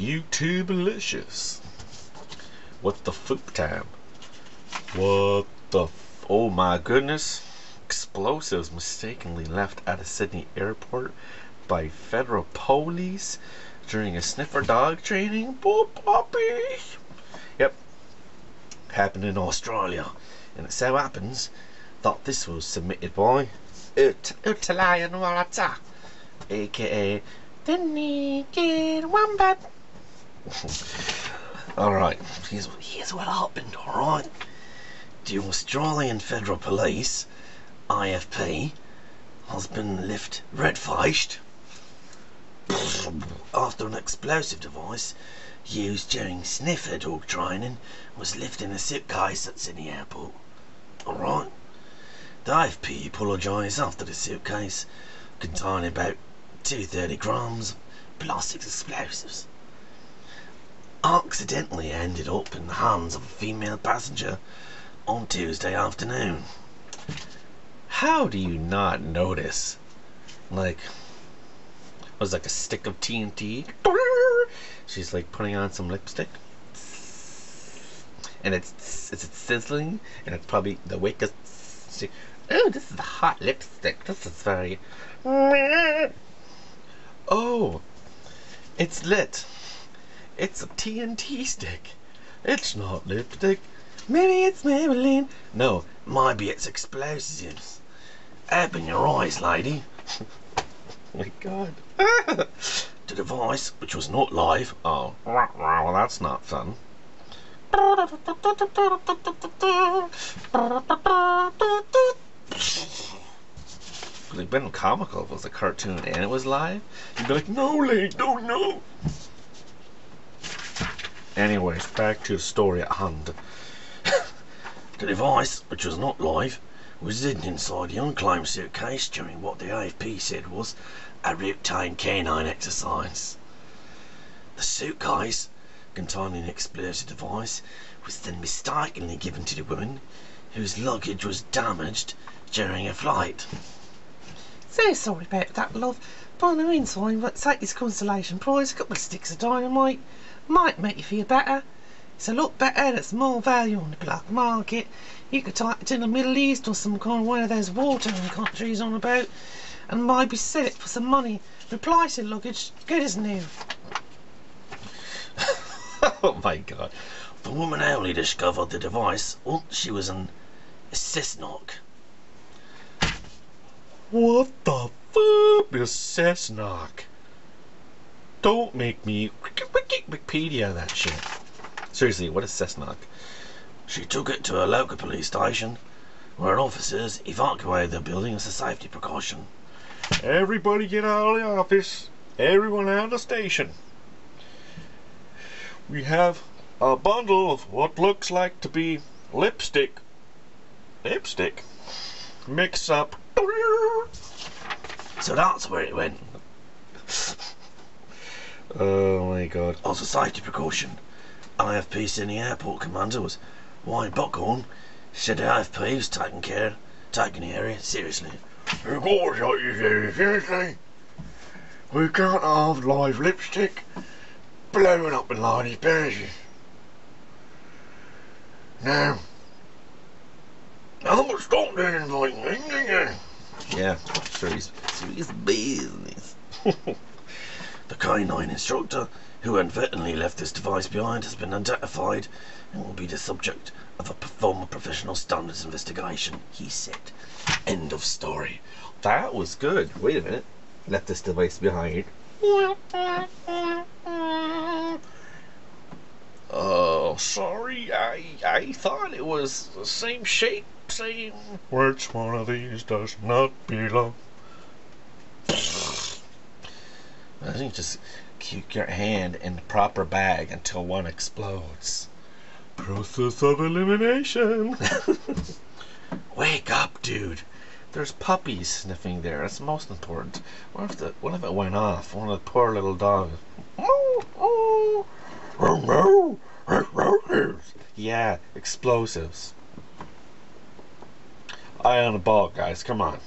YouTube delicious. What the fuck time? What the f- oh my goodness. Explosives mistakenly left at a Sydney airport by federal police during a sniffer dog training. Boy, puppy. Yep. Happened in Australia. And it so happens that this was submitted by Ut- Utalayan Warata, aka the Naked Wombat. alright, here's, here's what happened, alright? The Australian Federal Police, AFP, has been left red-faced after an explosive device used during sniffer dog training was left in a suitcase at Sydney Airport. Alright? The AFP apologised after the suitcase containing about 230 grams of plastic explosives accidentally ended up in the hands of a female passenger on Tuesday afternoon. How do you not notice? Like, was like a stick of TNT. She's like putting on some lipstick. And it's it's sizzling, and it's probably the wick is. Oh, this is a hot lipstick. This is very. Oh, it's lit. It's a TNT stick. It's not lipstick. Maybe it's Maybelline. No, maybe it's explosives. Open your eyes, lady. my god. the device, which was not live. Oh, well, that's not fun. Have been comical if it was a cartoon and it was live. You'd be like, no, lady, don't know. Anyways, back to the story at hand. the device, which was not live, was hidden inside the unclaimed suitcase during what the AFP said was a routine canine exercise. The suitcase, containing the explosive device, was then mistakenly given to the woman whose luggage was damaged during a flight. So sorry about that, love. By no the meantime, let's take this constellation prize, a couple of sticks of dynamite. Might make you feel better. It's a lot better and it's more value on the black market. You could take it to the Middle East or some kind of one of those watering countries on about and maybe sell it for some money. Replace your luggage, good as new. oh my god. The woman only discovered the device once she was in Cessnock. What the fuck is Cessnock? Don't make me Wikipedia that shit. Seriously, what is Cessnock? She took it to a local police station where officers evacuated the building as a safety precaution. Everybody get out of the office. Everyone out of the station. We have a bundle of what looks like to be lipstick. Lipstick. Mix up. So that's where it went. Oh my god. As a safety precaution, AFP Sydney Airport Commander was Wayne Buckhorn said the AFP was taking care, taking the area seriously. Of course I use it seriously. We can't have live lipstick blowing up in ladies' purses. Now, how much stock did invite me, didn't you? Yeah, serious, serious business. The canine instructor who inadvertently left this device behind has been identified and will be the subject of a formal professional standards investigation, he said. End of story. That was good. Wait a minute. Left this device behind. Oh, sorry. I I thought it was the same shape, same. Which one of these does not belong? Uh, Think just keep your hand in the proper bag until one explodes. Process of elimination. Wake up, dude. There's puppies sniffing there. That's most important. What if the what if it went off? One of the poor little dogs. Yeah, explosives. Eye on the ball, guys. Come on.